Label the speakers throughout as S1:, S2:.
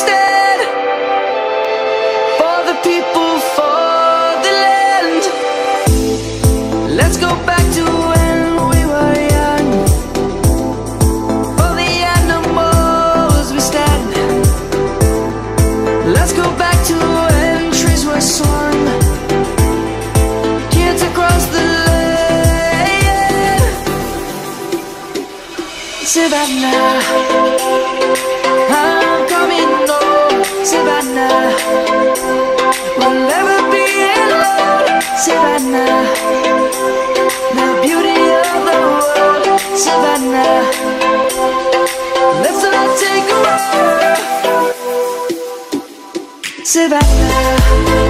S1: stay. Savannah. Let's all take a ride. Savannah.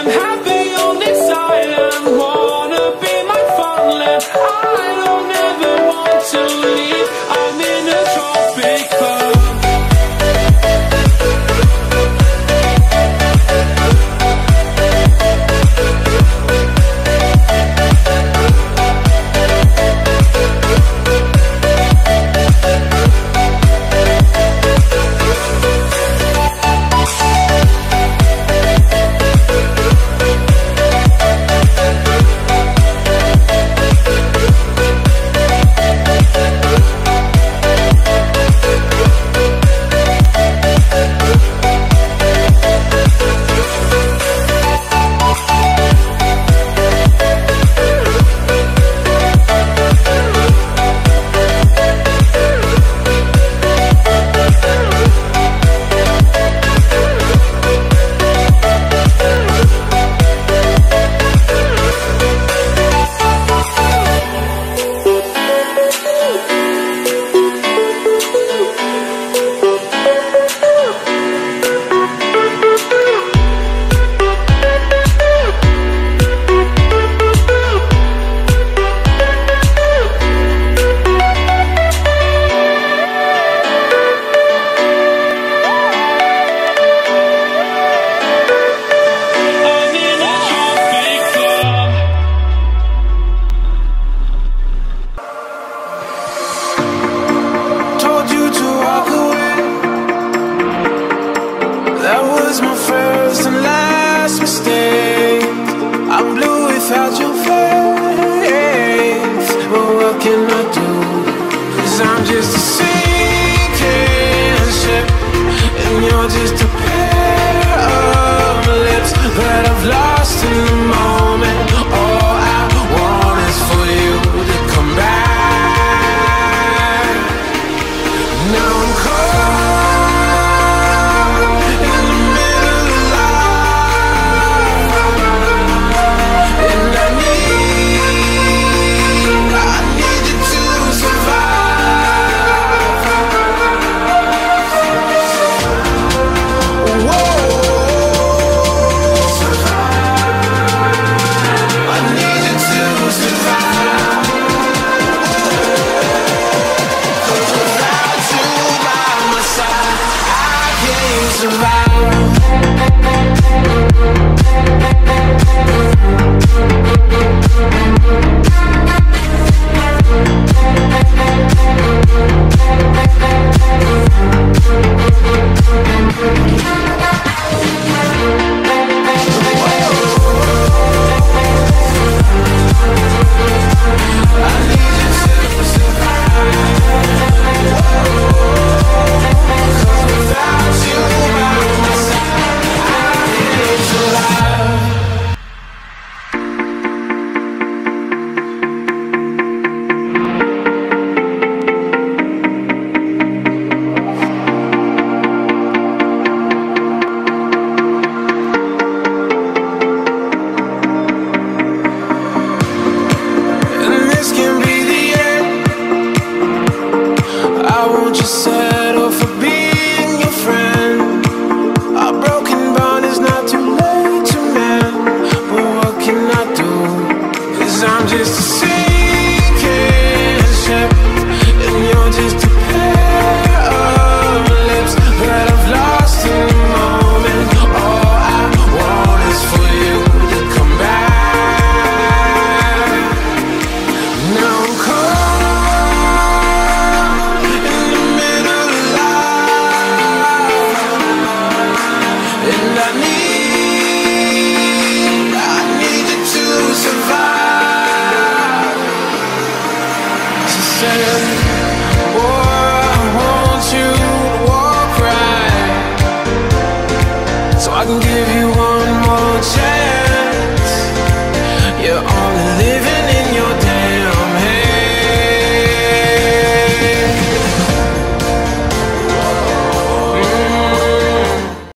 S2: just or I want you